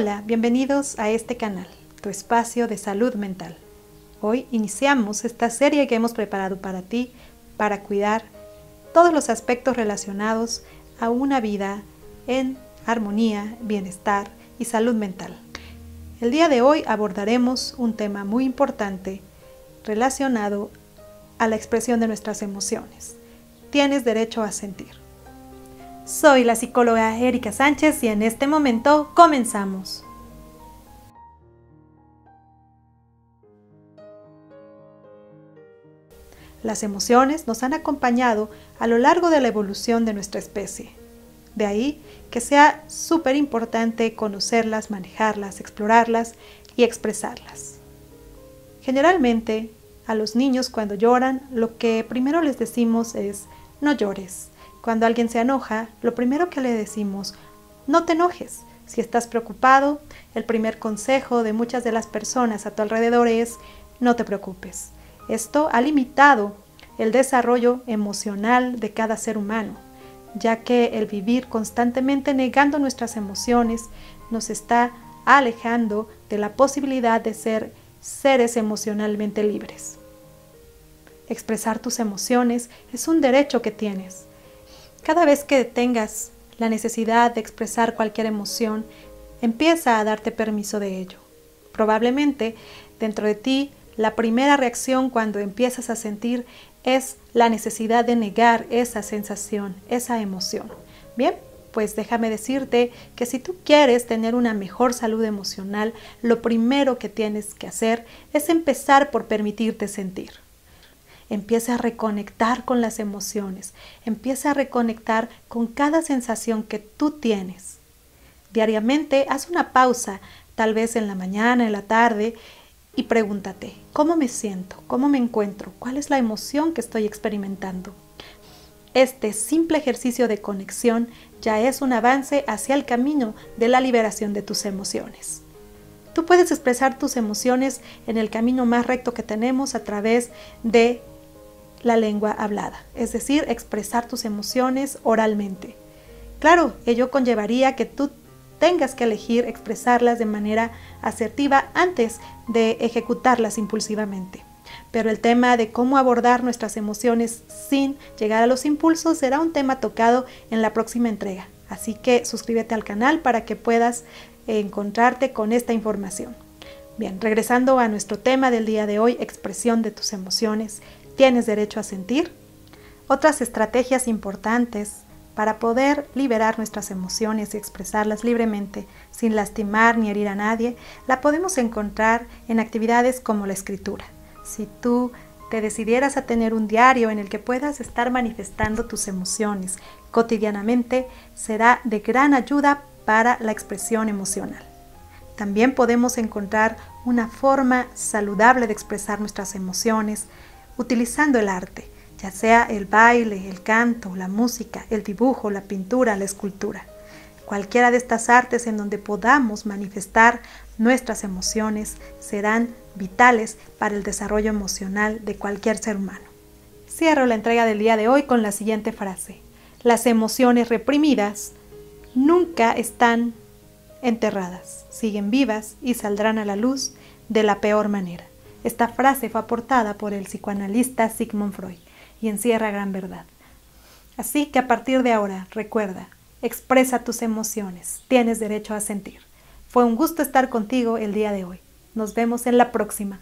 Hola, bienvenidos a este canal, tu espacio de salud mental. Hoy iniciamos esta serie que hemos preparado para ti para cuidar todos los aspectos relacionados a una vida en armonía, bienestar y salud mental. El día de hoy abordaremos un tema muy importante relacionado a la expresión de nuestras emociones. Tienes derecho a sentir. Soy la psicóloga Erika Sánchez y en este momento comenzamos. Las emociones nos han acompañado a lo largo de la evolución de nuestra especie. De ahí que sea súper importante conocerlas, manejarlas, explorarlas y expresarlas. Generalmente, a los niños cuando lloran, lo que primero les decimos es, no llores, cuando alguien se enoja, lo primero que le decimos, no te enojes. Si estás preocupado, el primer consejo de muchas de las personas a tu alrededor es, no te preocupes. Esto ha limitado el desarrollo emocional de cada ser humano, ya que el vivir constantemente negando nuestras emociones nos está alejando de la posibilidad de ser seres emocionalmente libres. Expresar tus emociones es un derecho que tienes. Cada vez que tengas la necesidad de expresar cualquier emoción, empieza a darte permiso de ello. Probablemente dentro de ti la primera reacción cuando empiezas a sentir es la necesidad de negar esa sensación, esa emoción. Bien, pues déjame decirte que si tú quieres tener una mejor salud emocional, lo primero que tienes que hacer es empezar por permitirte sentir. Empieza a reconectar con las emociones, empieza a reconectar con cada sensación que tú tienes. Diariamente haz una pausa, tal vez en la mañana, en la tarde, y pregúntate, ¿cómo me siento? ¿Cómo me encuentro? ¿Cuál es la emoción que estoy experimentando? Este simple ejercicio de conexión ya es un avance hacia el camino de la liberación de tus emociones. Tú puedes expresar tus emociones en el camino más recto que tenemos a través de la lengua hablada, es decir, expresar tus emociones oralmente. Claro, ello conllevaría que tú tengas que elegir expresarlas de manera asertiva antes de ejecutarlas impulsivamente. Pero el tema de cómo abordar nuestras emociones sin llegar a los impulsos será un tema tocado en la próxima entrega. Así que suscríbete al canal para que puedas encontrarte con esta información. Bien, regresando a nuestro tema del día de hoy, expresión de tus emociones tienes derecho a sentir. Otras estrategias importantes para poder liberar nuestras emociones y expresarlas libremente sin lastimar ni herir a nadie, la podemos encontrar en actividades como la escritura. Si tú te decidieras a tener un diario en el que puedas estar manifestando tus emociones cotidianamente, será de gran ayuda para la expresión emocional. También podemos encontrar una forma saludable de expresar nuestras emociones, utilizando el arte, ya sea el baile, el canto, la música, el dibujo, la pintura, la escultura. Cualquiera de estas artes en donde podamos manifestar nuestras emociones serán vitales para el desarrollo emocional de cualquier ser humano. Cierro la entrega del día de hoy con la siguiente frase. Las emociones reprimidas nunca están enterradas, siguen vivas y saldrán a la luz de la peor manera. Esta frase fue aportada por el psicoanalista Sigmund Freud y encierra gran verdad. Así que a partir de ahora, recuerda, expresa tus emociones, tienes derecho a sentir. Fue un gusto estar contigo el día de hoy. Nos vemos en la próxima.